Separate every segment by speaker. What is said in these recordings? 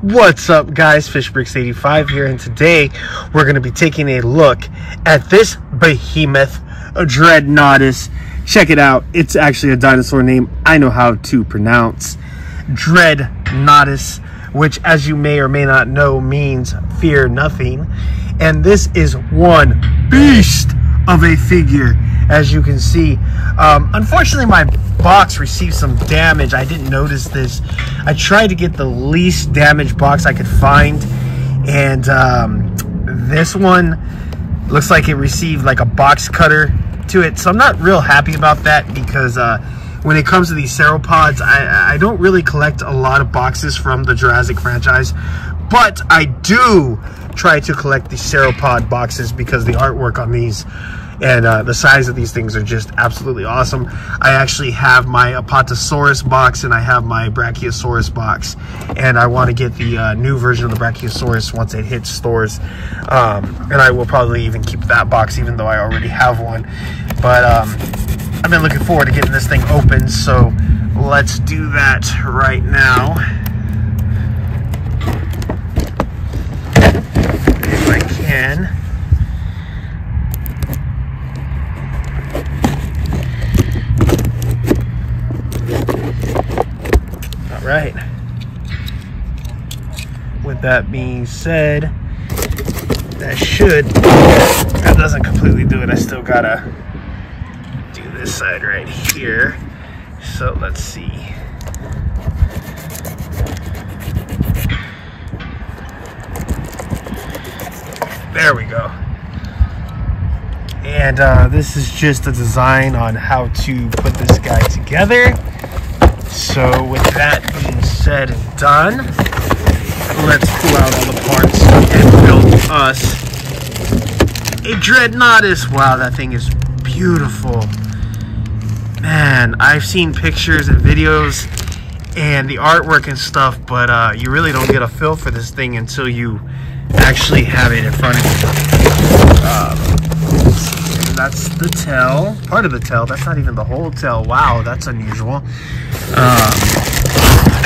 Speaker 1: What's up guys, FishBrix85 here and today we're going to be taking a look at this behemoth Dreadnoughtus. Check it out, it's actually a dinosaur name I know how to pronounce. Dreadnoughtus, which as you may or may not know means fear nothing. And this is one beast of a figure as you can see. Um, unfortunately, my box received some damage. I didn't notice this. I tried to get the least damaged box I could find, and um, this one looks like it received like a box cutter to it. So I'm not real happy about that because uh, when it comes to these sauropods, I, I don't really collect a lot of boxes from the Jurassic franchise, but I do try to collect the sauropod boxes because the artwork on these and uh, the size of these things are just absolutely awesome. I actually have my Apatosaurus box and I have my Brachiosaurus box, and I want to get the uh, new version of the Brachiosaurus once it hits stores, um, and I will probably even keep that box even though I already have one. But um, I've been looking forward to getting this thing open, so let's do that right now. Can. right. With that being said, that should, that doesn't completely do it. I still gotta do this side right here. So let's see. There we go. And uh, this is just a design on how to put this guy together. So with that being said and done, let's pull out all the parts and build us a Dreadnoughtus. Wow, that thing is beautiful. Man, I've seen pictures and videos and the artwork and stuff, but uh, you really don't get a feel for this thing until you actually have it in front of you. Um, that's the tail, part of the tail. That's not even the whole tail. Wow, that's unusual. Um,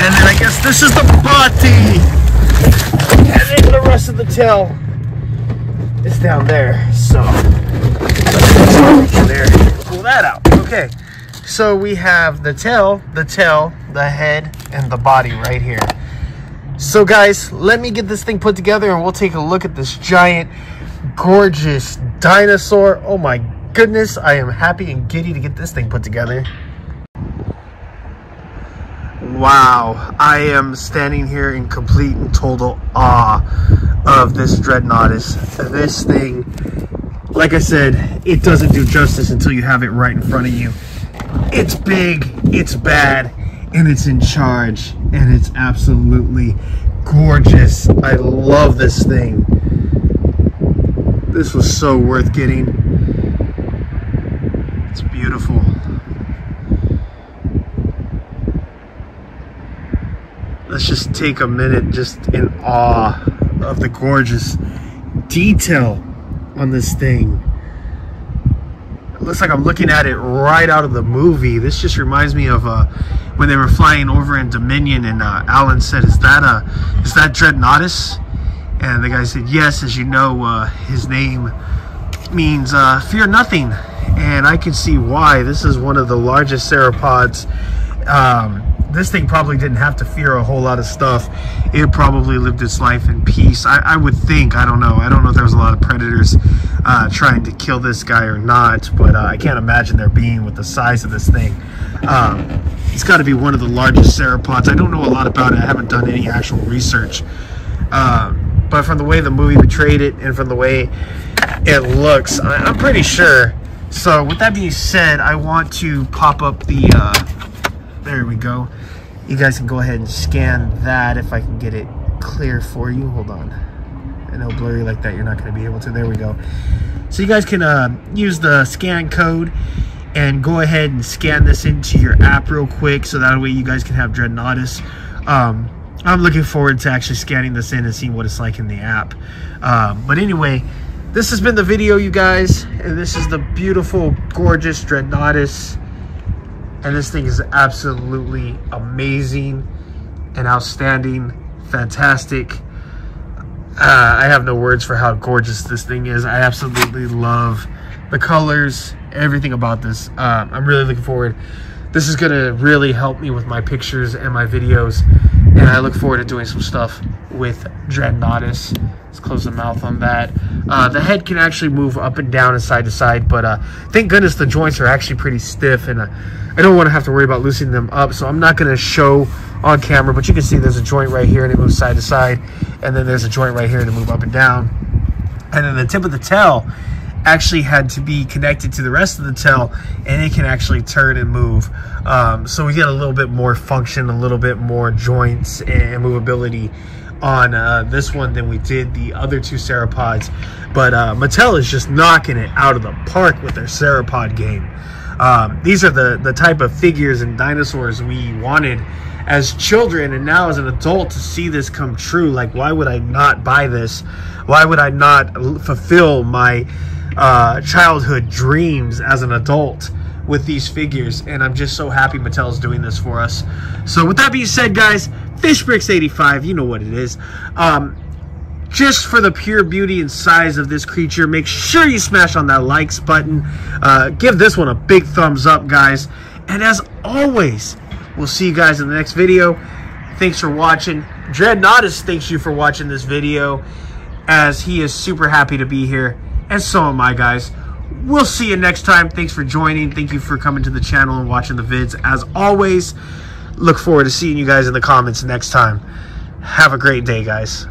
Speaker 1: and then I guess this is the body. And then the rest of the tail is down there. So, there, pull that out. Okay, so we have the tail, the tail, the head, and the body right here. So guys, let me get this thing put together and we'll take a look at this giant gorgeous dinosaur. Oh my goodness, I am happy and giddy to get this thing put together. Wow, I am standing here in complete and total awe of this Dreadnoughtus. This thing, like I said, it doesn't do justice until you have it right in front of you. It's big, it's bad, and it's in charge, and it's absolutely gorgeous. I love this thing. This was so worth getting. It's beautiful. Let's just take a minute just in awe of the gorgeous detail on this thing. Looks like I'm looking at it right out of the movie. This just reminds me of uh, when they were flying over in Dominion and uh, Alan said, is that, a, is that Dreadnoughtus? And the guy said, yes, as you know, uh, his name means uh, fear nothing. And I can see why. This is one of the largest sauropods. Um, this thing probably didn't have to fear a whole lot of stuff. It probably lived its life in peace. I, I would think, I don't know. I don't know if there was a lot of predators uh, trying to kill this guy or not, but uh, I can't imagine there being with the size of this thing. Um, it's got to be one of the largest sauropods. I don't know a lot about it. I haven't done any actual research. Um, but from the way the movie portrayed it and from the way it looks, I'm pretty sure. So with that being said, I want to pop up the, uh, there we go. You guys can go ahead and scan that if I can get it clear for you. Hold on. I know blurry like that, you're not going to be able to. There we go. So you guys can uh, use the scan code and go ahead and scan this into your app real quick so that way you guys can have Dreadnoughtus. Um, I'm looking forward to actually scanning this in and seeing what it's like in the app. Um, but anyway, this has been the video, you guys. And this is the beautiful, gorgeous Dreadnoughtus. And this thing is absolutely amazing and outstanding. fantastic. Uh, I have no words for how gorgeous this thing is. I absolutely love the colors, everything about this. Uh, I'm really looking forward. This is gonna really help me with my pictures and my videos, and I look forward to doing some stuff with Dreadnoughtus. Let's close the mouth on that. Uh, the head can actually move up and down and side to side, but uh, thank goodness the joints are actually pretty stiff, and uh, I don't want to have to worry about loosening them up, so I'm not gonna show on camera, but you can see there's a joint right here and it moves side to side, and then there's a joint right here to move up and down. And then the tip of the tail actually had to be connected to the rest of the tail and it can actually turn and move. Um, so we get a little bit more function, a little bit more joints and movability on uh, this one than we did the other two sauropods. But uh, Mattel is just knocking it out of the park with their sauropod game. Um, these are the, the type of figures and dinosaurs we wanted as children and now as an adult to see this come true. Like, why would I not buy this? Why would I not fulfill my uh, childhood dreams as an adult with these figures? And I'm just so happy Mattel's doing this for us. So, with that being said, guys, FishBrix85, you know what it is. Um, just for the pure beauty and size of this creature, make sure you smash on that likes button. Uh, give this one a big thumbs up, guys. And as always, we'll see you guys in the next video. Thanks for watching. Dreadnoughtus thanks you for watching this video as he is super happy to be here. And so am I, guys. We'll see you next time. Thanks for joining. Thank you for coming to the channel and watching the vids. As always, look forward to seeing you guys in the comments next time. Have a great day, guys.